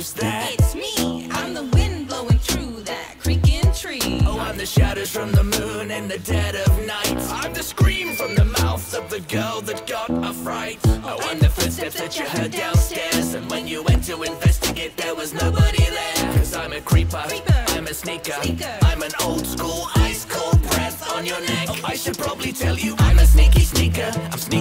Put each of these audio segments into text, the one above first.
who's that? It's me, I'm the wind blowing through that creaking tree. Oh, I'm the shadows from the moon in the dead of night. I'm the scream from the mouth of the girl that got a fright. Oh, I'm the footsteps that you heard downstairs. And when you went to investigate, there was nobody there. Cause I'm a creeper, creeper. I'm a sneaker. sneaker. I'm an old school ice cold breath on your neck. Oh, I should probably tell you I'm a sneaky sneaker. I'm sneaky.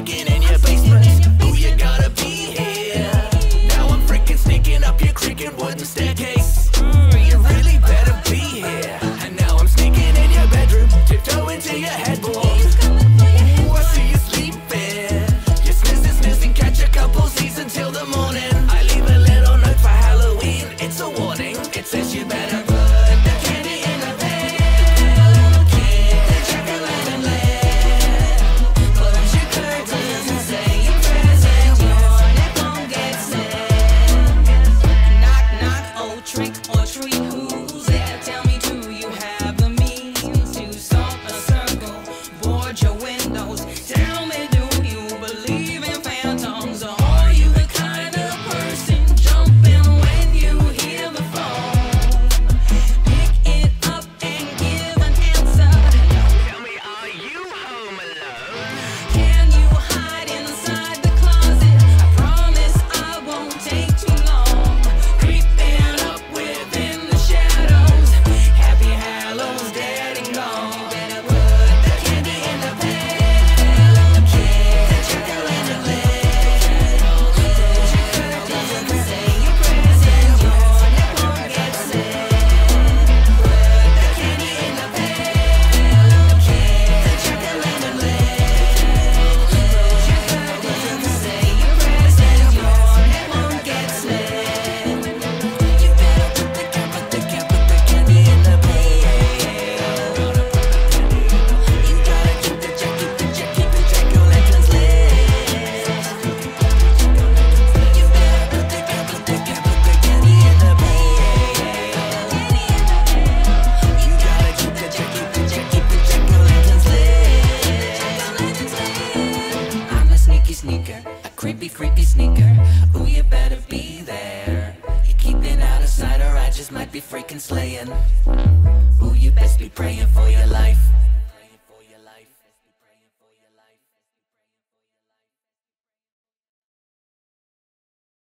sneaker. Ooh, you better be there. You're keeping out of sight, or I just might be freaking slaying. Ooh, you best be praying for your life.